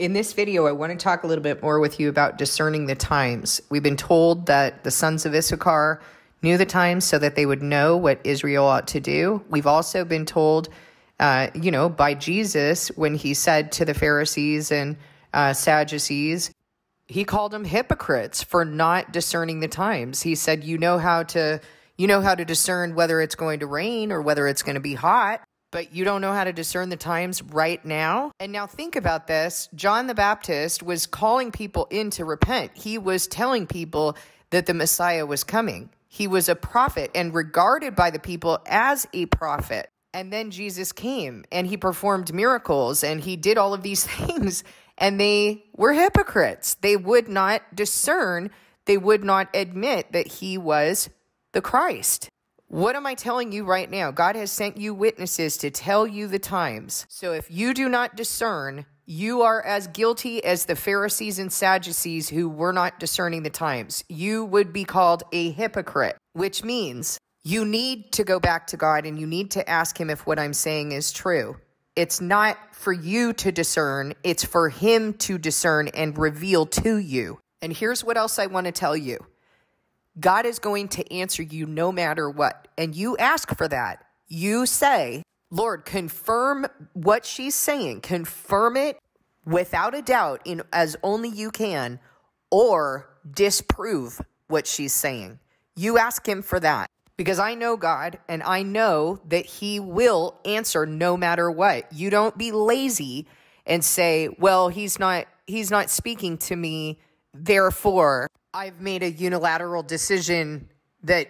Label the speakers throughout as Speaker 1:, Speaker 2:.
Speaker 1: In this video, I want to talk a little bit more with you about discerning the times. We've been told that the sons of Issachar knew the times so that they would know what Israel ought to do. We've also been told, uh, you know, by Jesus when he said to the Pharisees and uh, Sadducees, he called them hypocrites for not discerning the times. He said, "You know how to." You know how to discern whether it's going to rain or whether it's going to be hot but you don't know how to discern the times right now. And now think about this John the Baptist was calling people in to repent, he was telling people that the Messiah was coming. He was a prophet and regarded by the people as a prophet. And then Jesus came and he performed miracles and he did all of these things. And they were hypocrites. They would not discern, they would not admit that he was the Christ. What am I telling you right now? God has sent you witnesses to tell you the times. So if you do not discern, you are as guilty as the Pharisees and Sadducees who were not discerning the times. You would be called a hypocrite, which means you need to go back to God and you need to ask Him if what I'm saying is true. It's not for you to discern, it's for Him to discern and reveal to you. And here's what else I want to tell you God is going to answer you no matter what. And you ask for that. You say, Lord, confirm what she's saying, confirm it without a doubt in as only you can, or disprove what she's saying. You ask him for that because I know God and I know that he will answer no matter what. You don't be lazy and say, "Well, he's not he's not speaking to me, therefore I've made a unilateral decision that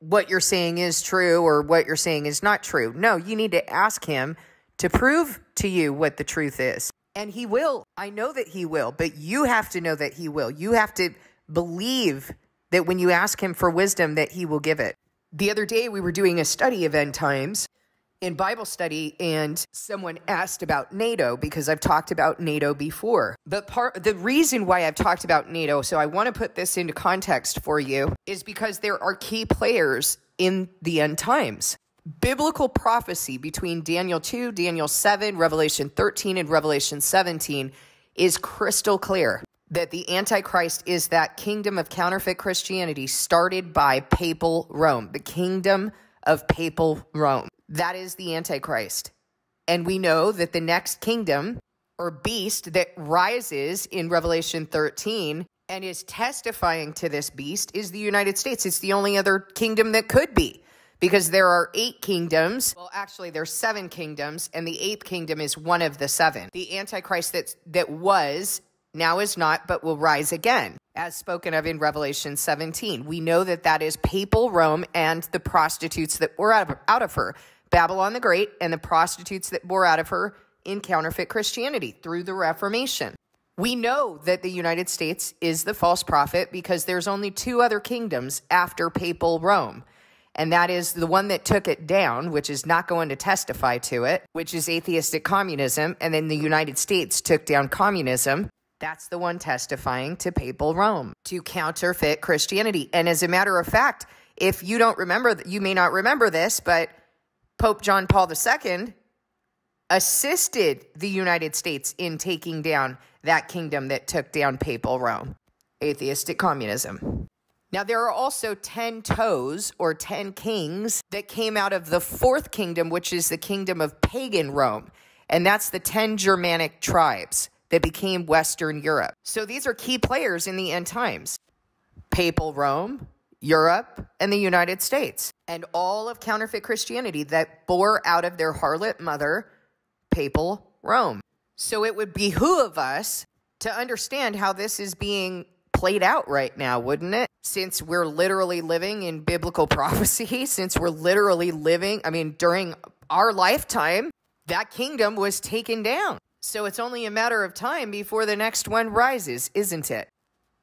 Speaker 1: what you're saying is true or what you're saying is not true. No, you need to ask him to prove to you what the truth is. And he will. I know that he will, but you have to know that he will. You have to believe that when you ask him for wisdom that he will give it. The other day we were doing a study of end times in Bible study and someone asked about NATO because I've talked about NATO before. The part the reason why I've talked about NATO, so I want to put this into context for you, is because there are key players in the end times. Biblical prophecy between Daniel 2, Daniel 7, Revelation 13 and Revelation 17 is crystal clear that the Antichrist is that kingdom of counterfeit Christianity started by papal Rome, the kingdom of papal Rome. That is the Antichrist. And we know that the next kingdom or beast that rises in Revelation 13 and is testifying to this beast is the United States. It's the only other kingdom that could be because there are eight kingdoms. Well, actually, there's seven kingdoms, and the eighth kingdom is one of the seven. The Antichrist that, that was, now is not, but will rise again, as spoken of in Revelation 17. We know that that is papal Rome and the prostitutes that were out of, out of her. Babylon the Great and the prostitutes that bore out of her in counterfeit Christianity through the Reformation. We know that the United States is the false prophet because there's only two other kingdoms after papal Rome. And that is the one that took it down, which is not going to testify to it, which is atheistic communism. And then the United States took down communism. That's the one testifying to papal Rome, to counterfeit Christianity. And as a matter of fact, if you don't remember, you may not remember this, but Pope John Paul II assisted the United States in taking down that kingdom that took down papal Rome, atheistic communism. Now, there are also 10 toes or 10 kings that came out of the fourth kingdom, which is the kingdom of pagan Rome. And that's the 10 Germanic tribes that became Western Europe. So these are key players in the end times papal Rome, Europe, and the United States, and all of counterfeit Christianity that bore out of their harlot mother, papal Rome. So it would behoove us to understand how this is being played out right now, wouldn't it? Since we're literally living in biblical prophecy, since we're literally living, I mean, during our lifetime, that kingdom was taken down. So it's only a matter of time before the next one rises, isn't it?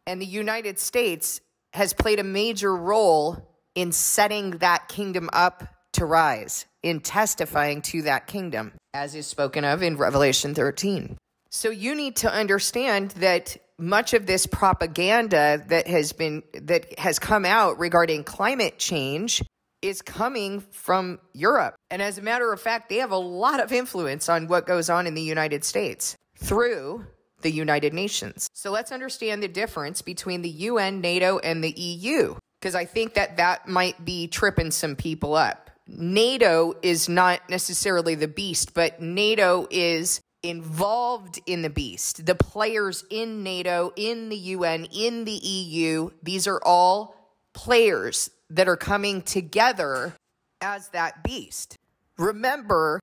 Speaker 1: And the United States has played a major role in setting that kingdom up to rise, in testifying to that kingdom, as is spoken of in Revelation 13. So you need to understand that much of this propaganda that has been that has come out regarding climate change is coming from Europe. And as a matter of fact, they have a lot of influence on what goes on in the United States through the United Nations. So let's understand the difference between the UN, NATO, and the EU, because I think that that might be tripping some people up. NATO is not necessarily the beast, but NATO is involved in the beast. The players in NATO, in the UN, in the EU, these are all players that are coming together as that beast. Remember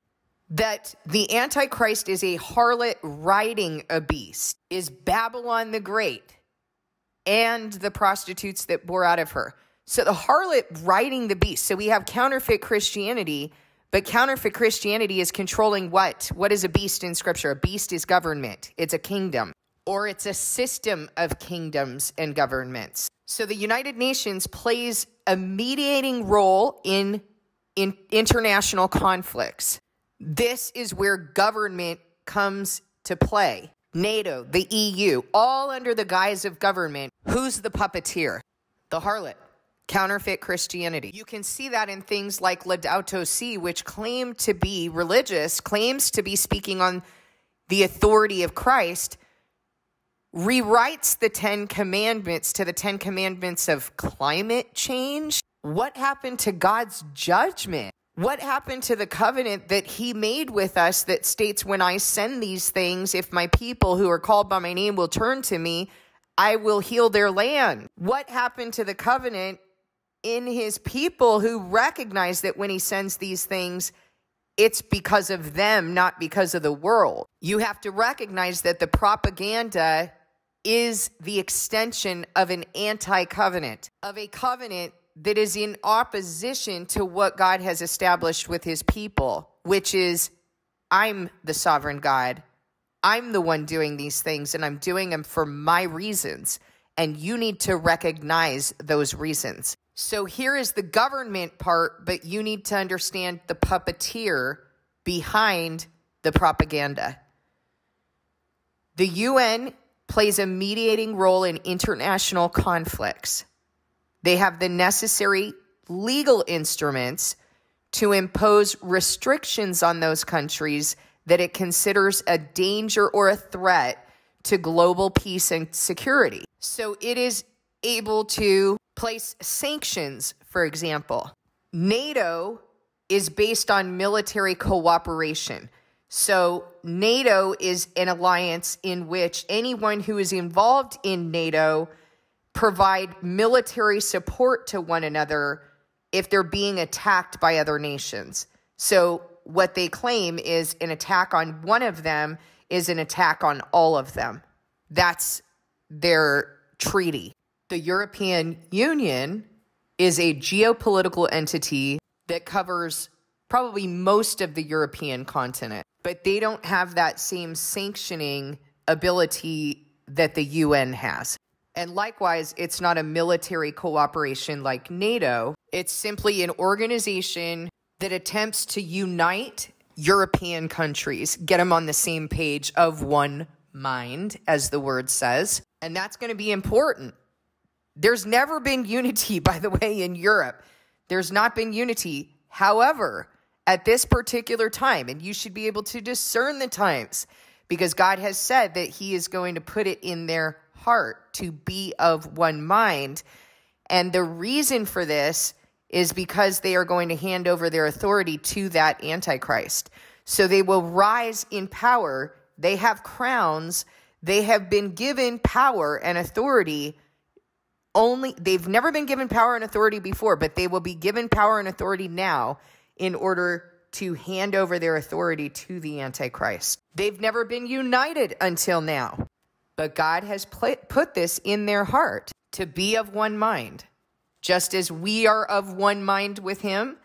Speaker 1: that the Antichrist is a harlot riding a beast, is Babylon the Great and the prostitutes that bore out of her. So the harlot riding the beast. So we have counterfeit Christianity, but counterfeit Christianity is controlling what? What is a beast in scripture? A beast is government, it's a kingdom, or it's a system of kingdoms and governments. So the United Nations plays a mediating role in, in international conflicts. This is where government comes to play. NATO, the EU, all under the guise of government. Who's the puppeteer? The harlot counterfeit Christianity. You can see that in things like Laudato Si, which claim to be religious, claims to be speaking on the authority of Christ, rewrites the Ten Commandments to the Ten Commandments of climate change. What happened to God's judgment? What happened to the covenant that he made with us that states, when I send these things, if my people who are called by my name will turn to me, I will heal their land? What happened to the covenant in his people who recognize that when he sends these things, it's because of them, not because of the world. You have to recognize that the propaganda is the extension of an anti covenant, of a covenant that is in opposition to what God has established with his people, which is I'm the sovereign God. I'm the one doing these things, and I'm doing them for my reasons. And you need to recognize those reasons. So here is the government part, but you need to understand the puppeteer behind the propaganda. The UN plays a mediating role in international conflicts. They have the necessary legal instruments to impose restrictions on those countries that it considers a danger or a threat to global peace and security. So it is able to place sanctions, for example. NATO is based on military cooperation. So, NATO is an alliance in which anyone who is involved in NATO provide military support to one another if they're being attacked by other nations. So, what they claim is an attack on one of them is an attack on all of them. That's their treaty. The European Union is a geopolitical entity that covers probably most of the European continent, but they don't have that same sanctioning ability that the UN has. And likewise, it's not a military cooperation like NATO. It's simply an organization that attempts to unite European countries, get them on the same page of one mind, as the word says. And that's going to be important there's never been unity, by the way, in Europe. There's not been unity. However, at this particular time, and you should be able to discern the times because God has said that He is going to put it in their heart to be of one mind. And the reason for this is because they are going to hand over their authority to that Antichrist. So they will rise in power. They have crowns. They have been given power and authority only they've never been given power and authority before, but they will be given power and authority now in order to hand over their authority to the Antichrist. They've never been united until now, but God has put this in their heart to be of one mind. Just as we are of one mind with Him,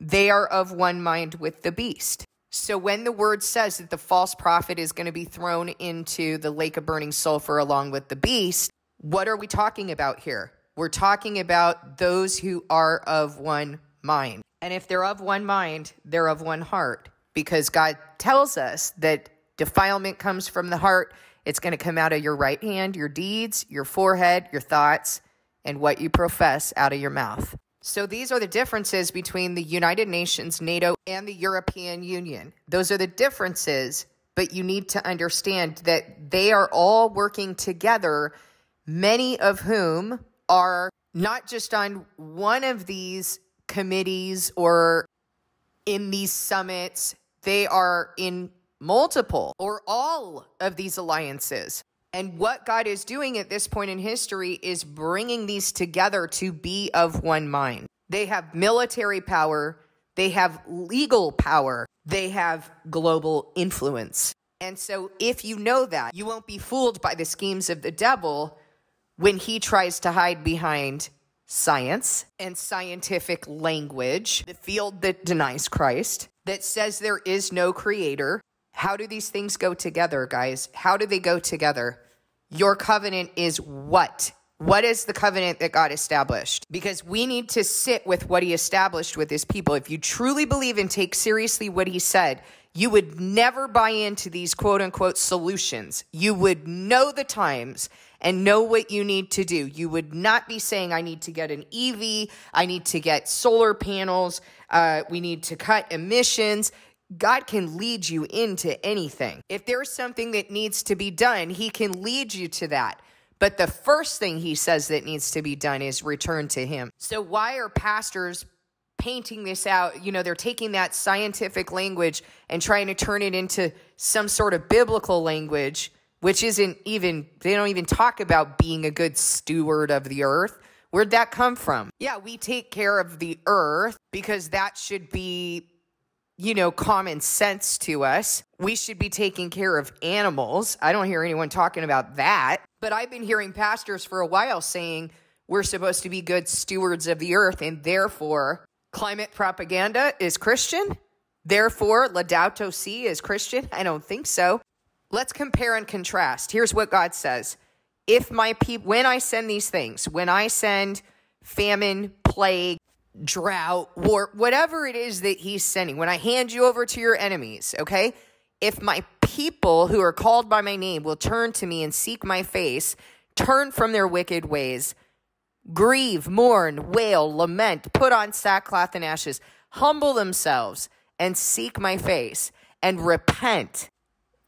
Speaker 1: they are of one mind with the beast. So when the word says that the false prophet is going to be thrown into the lake of burning sulfur along with the beast, what are we talking about here? We're talking about those who are of one mind. And if they're of one mind, they're of one heart because God tells us that defilement comes from the heart. It's going to come out of your right hand, your deeds, your forehead, your thoughts, and what you profess out of your mouth. So these are the differences between the United Nations, NATO, and the European Union. Those are the differences but you need to understand that they are all working together, many of whom are not just on one of these committees or in these summits, they are in multiple or all of these alliances. And what God is doing at this point in history is bringing these together to be of one mind. They have military power, they have legal power, they have global influence. And so, if you know that, you won't be fooled by the schemes of the devil when he tries to hide behind science and scientific language, the field that denies Christ, that says there is no creator. How do these things go together, guys? How do they go together? Your covenant is what? What is the covenant that God established? Because we need to sit with what he established with his people. If you truly believe and take seriously what he said, you would never buy into these quote unquote solutions. You would know the times and know what you need to do. You would not be saying, I need to get an EV, I need to get solar panels, uh, we need to cut emissions. God can lead you into anything. If there's something that needs to be done, He can lead you to that. But the first thing He says that needs to be done is return to Him. So, why are pastors painting this out? You know, they're taking that scientific language and trying to turn it into some sort of biblical language which isn't even, they don't even talk about being a good steward of the earth. Where'd that come from? Yeah, we take care of the earth because that should be, you know, common sense to us. We should be taking care of animals. I don't hear anyone talking about that. But I've been hearing pastors for a while saying we're supposed to be good stewards of the earth and therefore climate propaganda is Christian. Therefore, Laudato Si is Christian. I don't think so. Let's compare and contrast. Here's what God says. If my people, when I send these things, when I send famine, plague, drought, war, whatever it is that he's sending, when I hand you over to your enemies, okay? If my people who are called by my name will turn to me and seek my face, turn from their wicked ways, grieve, mourn, wail, lament, put on sackcloth and ashes, humble themselves and seek my face and repent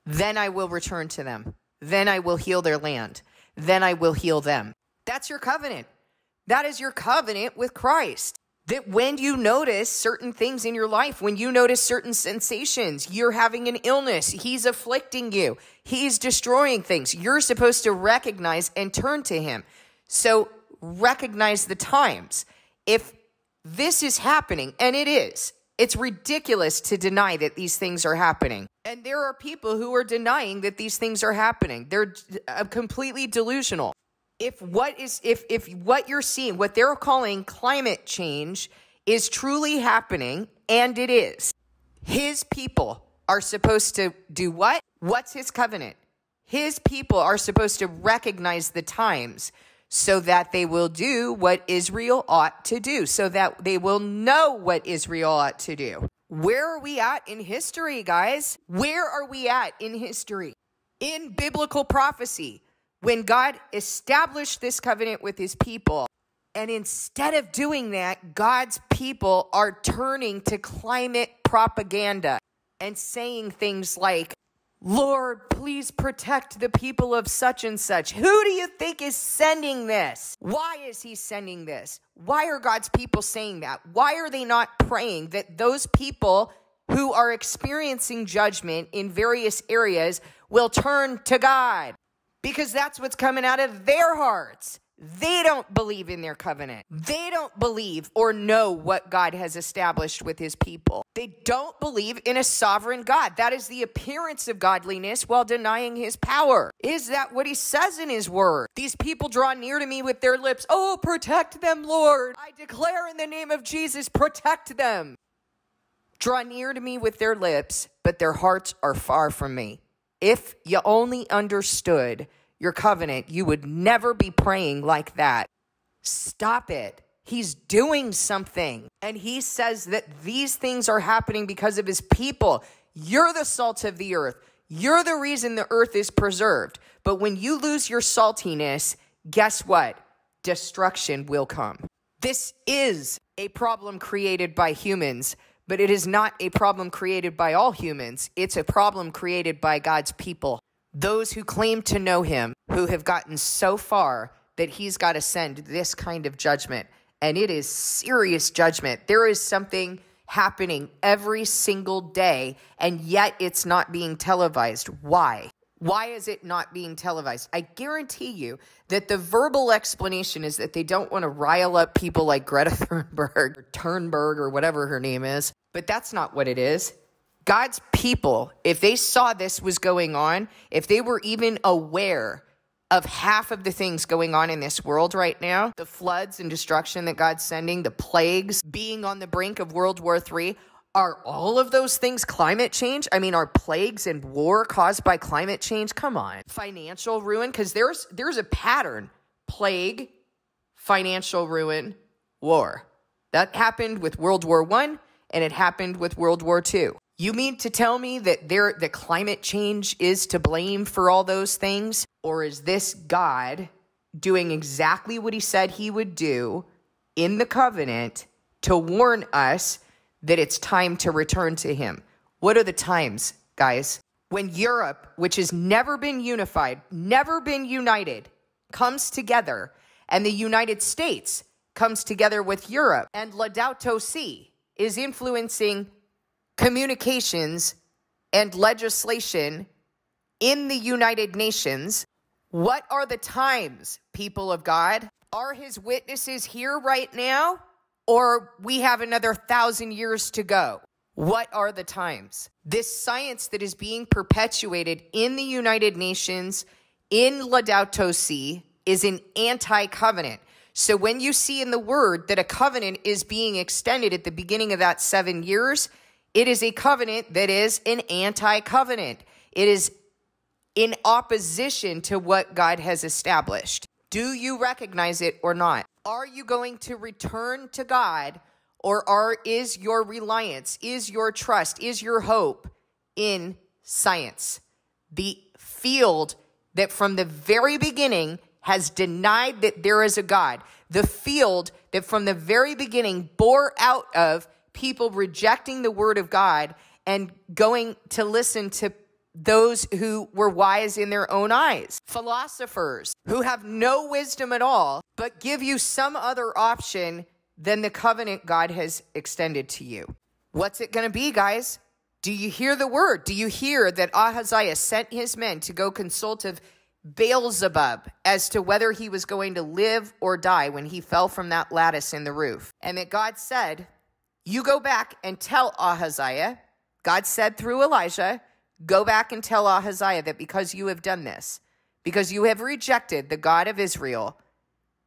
Speaker 1: then I will return to them. Then I will heal their land. Then I will heal them. That's your covenant. That is your covenant with Christ. That when you notice certain things in your life, when you notice certain sensations, you're having an illness, He's afflicting you, He's destroying things, you're supposed to recognize and turn to Him. So recognize the times. If this is happening, and it is, it's ridiculous to deny that these things are happening. And there are people who are denying that these things are happening. They're uh, completely delusional. If what is if if what you're seeing, what they're calling climate change is truly happening and it is. His people are supposed to do what? What's his covenant? His people are supposed to recognize the times so that they will do what Israel ought to do, so that they will know what Israel ought to do. Where are we at in history, guys? Where are we at in history? In biblical prophecy, when God established this covenant with his people, and instead of doing that, God's people are turning to climate propaganda and saying things like, Lord, please protect the people of such and such. Who do you think is sending this? Why is he sending this? Why are God's people saying that? Why are they not praying that those people who are experiencing judgment in various areas will turn to God? Because that's what's coming out of their hearts. They don't believe in their covenant. They don't believe or know what God has established with his people. They don't believe in a sovereign God. That is the appearance of godliness while denying his power. Is that what he says in his word? These people draw near to me with their lips. Oh, protect them, Lord. I declare in the name of Jesus, protect them. Draw near to me with their lips, but their hearts are far from me. If you only understood your covenant, you would never be praying like that. Stop it. He's doing something. And he says that these things are happening because of his people. You're the salt of the earth. You're the reason the earth is preserved. But when you lose your saltiness, guess what? Destruction will come. This is a problem created by humans, but it is not a problem created by all humans. It's a problem created by God's people. Those who claim to know him, who have gotten so far that he's got to send this kind of judgment. And it is serious judgment. There is something happening every single day, and yet it's not being televised. Why? Why is it not being televised? I guarantee you that the verbal explanation is that they don't want to rile up people like Greta Thunberg or Turnberg or whatever her name is. But that's not what it is. God's people, if they saw this was going on, if they were even aware of half of the things going on in this world right now the floods and destruction that God's sending, the plagues, being on the brink of World War III. Are all of those things climate change? I mean, are plagues and war caused by climate change? Come on. Financial ruin because there's there's a pattern. Plague, financial ruin, war. That happened with World War 1 and it happened with World War 2. You mean to tell me that there the climate change is to blame for all those things or is this God doing exactly what he said he would do in the covenant to warn us that it's time to return to him? What are the times, guys? When Europe, which has never been unified, never been united, comes together and the United States comes together with Europe and Laudato Si is influencing communications and legislation in the United Nations. What are the times, people of God? Are his witnesses here right now? Or we have another thousand years to go? What are the times? This science that is being perpetuated in the United Nations, in Laudato Si, is an anti covenant. So when you see in the word that a covenant is being extended at the beginning of that seven years, it is a covenant that is an anti covenant. It is in opposition to what God has established. Do you recognize it or not? Are you going to return to God or are is your reliance, is your trust, is your hope in science? The field that from the very beginning has denied that there is a God. The field that from the very beginning bore out of people rejecting the word of God and going to listen to those who were wise in their own eyes, philosophers who have no wisdom at all, but give you some other option than the covenant God has extended to you. What's it going to be, guys? Do you hear the word? Do you hear that Ahaziah sent his men to go consult of Beelzebub as to whether he was going to live or die when he fell from that lattice in the roof. And that God said, You go back and tell Ahaziah, God said through Elijah, Go back and tell Ahaziah that because you have done this, because you have rejected the God of Israel,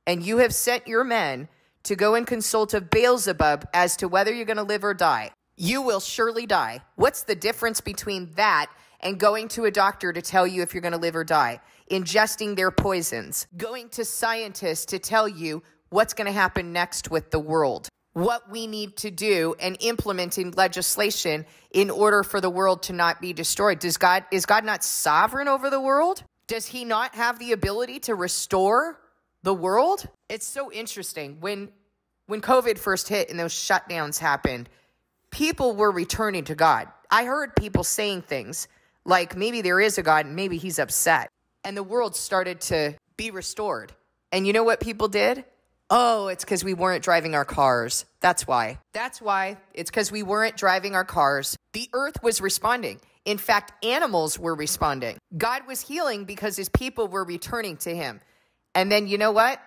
Speaker 1: and you have sent your men to go and consult of Beelzebub as to whether you're going to live or die, you will surely die. What's the difference between that and going to a doctor to tell you if you're going to live or die? ingesting their poisons, going to scientists to tell you what's going to happen next with the world, what we need to do, and implementing legislation in order for the world to not be destroyed. Does God is God not sovereign over the world? Does he not have the ability to restore the world? It's so interesting. When when COVID first hit and those shutdowns happened, people were returning to God. I heard people saying things like maybe there is a God and maybe he's upset and the world started to be restored. And you know what people did? Oh, it's because we weren't driving our cars. That's why. That's why. It's because we weren't driving our cars. The earth was responding. In fact, animals were responding. God was healing because his people were returning to him. And then you know what?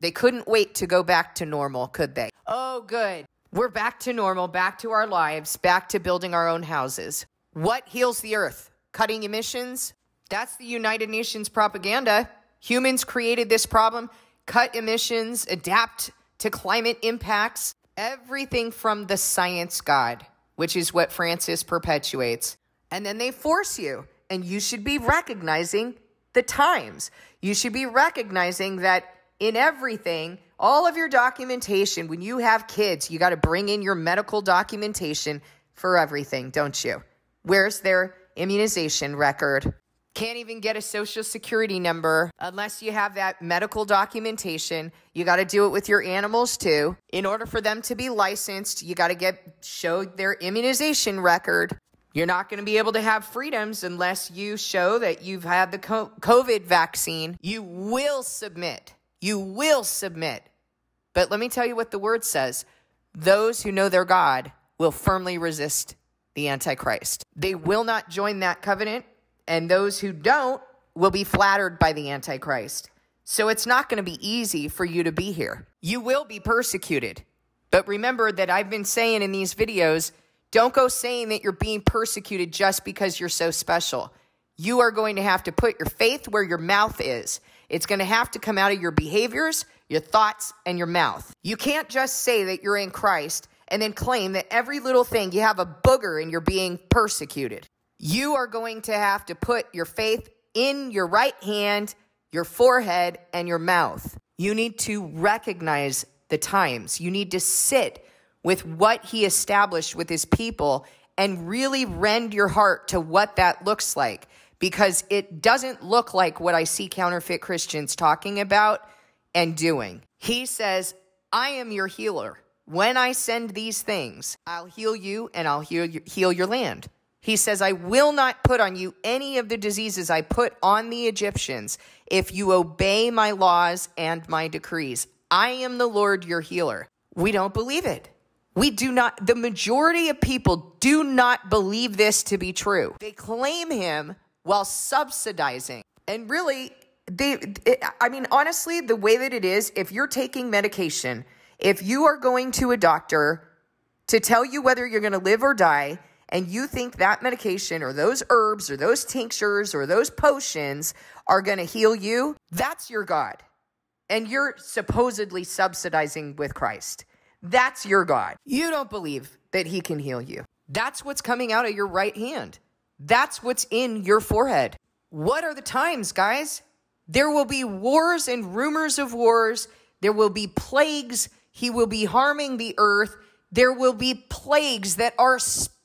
Speaker 1: They couldn't wait to go back to normal, could they? Oh, good. We're back to normal, back to our lives, back to building our own houses. What heals the earth? Cutting emissions? That's the United Nations propaganda. Humans created this problem, cut emissions, adapt to climate impacts, everything from the science god, which is what Francis perpetuates. And then they force you, and you should be recognizing the times. You should be recognizing that in everything, all of your documentation, when you have kids, you got to bring in your medical documentation for everything, don't you? Where's their immunization record? Can't even get a social security number unless you have that medical documentation. You got to do it with your animals too. In order for them to be licensed, you got to get show their immunization record. You're not going to be able to have freedoms unless you show that you've had the COVID vaccine. You will submit. You will submit. But let me tell you what the word says those who know their God will firmly resist the Antichrist. They will not join that covenant, and those who don't will be flattered by the Antichrist. So it's not going to be easy for you to be here. You will be persecuted. But remember that I've been saying in these videos don't go saying that you're being persecuted just because you're so special. You are going to have to put your faith where your mouth is. It's going to have to come out of your behaviors, your thoughts, and your mouth. You can't just say that you're in Christ and then claim that every little thing you have a booger and you're being persecuted. You are going to have to put your faith in your right hand, your forehead, and your mouth. You need to recognize the times. You need to sit with what he established with his people and really rend your heart to what that looks like because it doesn't look like what I see counterfeit Christians talking about and doing. He says, I am your healer. When I send these things, I'll heal you and I'll heal, your land. He says, I will not put on you any of the diseases I put on the Egyptians if you obey my laws and my decrees. I am the Lord your healer. We don't believe it. We do not, the majority of people do not believe this to be true. They claim him while subsidizing. And really, they, I mean, honestly, the way that it is, if you're taking medication, if you are going to a doctor to tell you whether you're going to live or die, and you think that medication or those herbs or those tinctures or those potions are going to heal you, that's your God. And you're supposedly subsidizing with Christ. That's your God. You don't believe that he can heal you. That's what's coming out of your right hand. That's what's in your forehead. What are the times, guys? There will be wars and rumors of wars. There will be plagues. He will be harming the earth. There will be plagues that are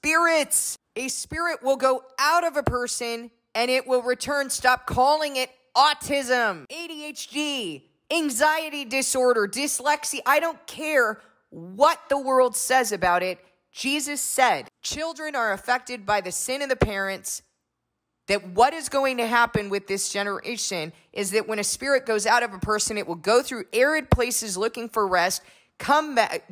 Speaker 1: spirits. A spirit will go out of a person and it will return. Stop calling it autism, ADHD, anxiety disorder, dyslexia. I don't care what the world says about it. Jesus said children are affected by the sin of the parents. That what is going to happen with this generation is that when a spirit goes out of a person, it will go through arid places looking for rest, come back,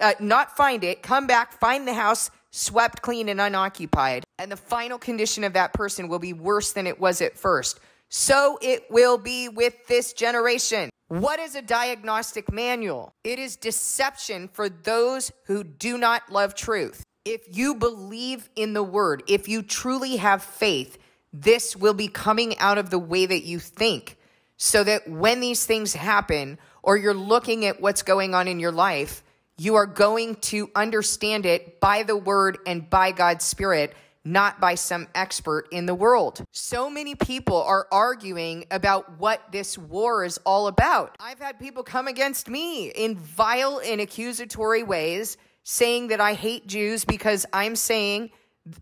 Speaker 1: uh, not find it, come back, find the house swept clean and unoccupied. And the final condition of that person will be worse than it was at first. So it will be with this generation. What is a diagnostic manual? It is deception for those who do not love truth. If you believe in the word, if you truly have faith, this will be coming out of the way that you think. So that when these things happen, or you're looking at what's going on in your life, you are going to understand it by the word and by God's Spirit not by some expert in the world. So many people are arguing about what this war is all about. I've had people come against me in vile and accusatory ways saying that I hate Jews because I'm saying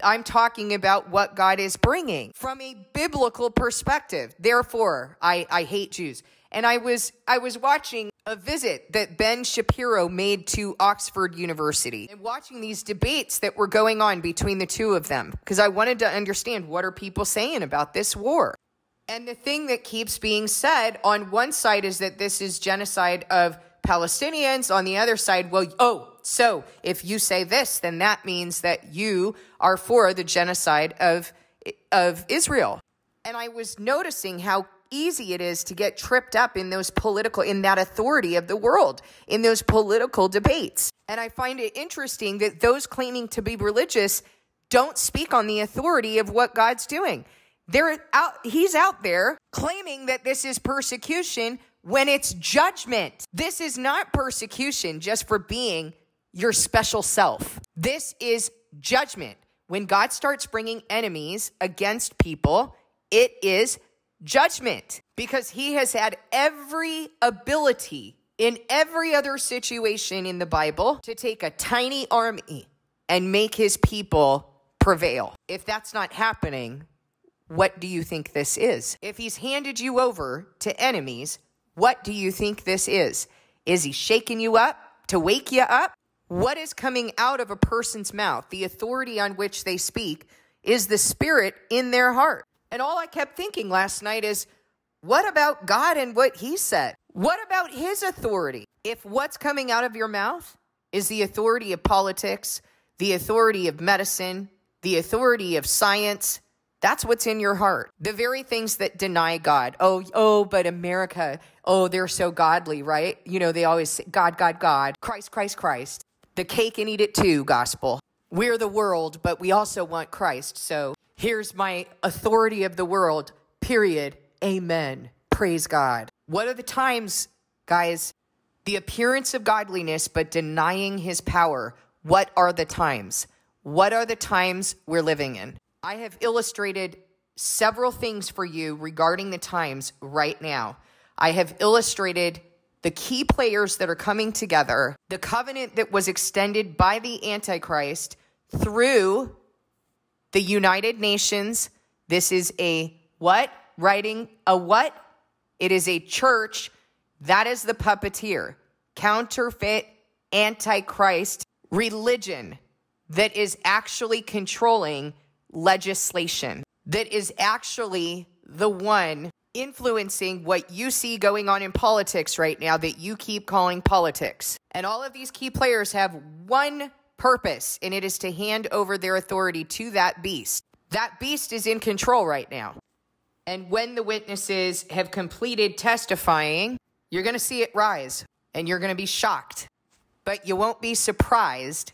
Speaker 1: I'm talking about what God is bringing from a biblical perspective. Therefore, I, I hate Jews. And I was I was watching a visit that Ben Shapiro made to Oxford University and watching these debates that were going on between the two of them because I wanted to understand what are people saying about this war. And the thing that keeps being said on one side is that this is genocide of Palestinians, on the other side, well, oh, so if you say this, then that means that you are for the genocide of of Israel. And I was noticing how easy it is to get tripped up in those political, in that authority of the world, in those political debates. And I find it interesting that those claiming to be religious don't speak on the authority of what God's doing. They're out, he's out there claiming that this is persecution when it's judgment. This is not persecution just for being your special self. This is judgment. When God starts bringing enemies against people, it is judgment because he has had every ability in every other situation in the Bible to take a tiny army and make his people prevail. If that's not happening, what do you think this is? If he's handed you over to enemies, what do you think this is? Is he shaking you up to wake you up? What is coming out of a person's mouth, the authority on which they speak, is the spirit in their heart. And all I kept thinking last night is, what about God and what he said? What about his authority? If what's coming out of your mouth is the authority of politics, the authority of medicine, the authority of science, that's what's in your heart. The very things that deny God. Oh, oh, but America, oh, they're so godly, right? You know, they always say God, God, God, Christ, Christ, Christ. The cake and eat it too gospel. We're the world, but we also want Christ. So here's my authority of the world, period. Amen. Praise God. What are the times, guys? The appearance of godliness, but denying his power. What are the times? What are the times we're living in? I have illustrated several things for you regarding the times right now. I have illustrated the key players that are coming together, the covenant that was extended by the Antichrist through the United Nations. This is a what? Writing a what? It is a church. That is the puppeteer. Counterfeit, Antichrist religion that is actually controlling legislation that is actually the one influencing what you see going on in politics right now that you keep calling politics. And all of these key players have one purpose, and it is to hand over their authority to that beast. That beast is in control right now. And when the witnesses have completed testifying, you're going to see it rise and you're going to be shocked. But you won't be surprised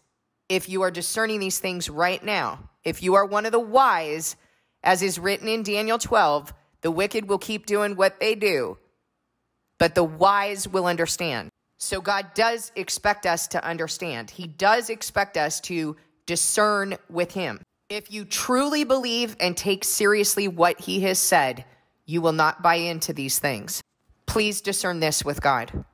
Speaker 1: if you are discerning these things right now if you are one of the wise, as is written in Daniel 12, the wicked will keep doing what they do, but the wise will understand. So God does expect us to understand. He does expect us to discern with Him. If you truly believe and take seriously what He has said, you will not buy into these things. Please discern this with God.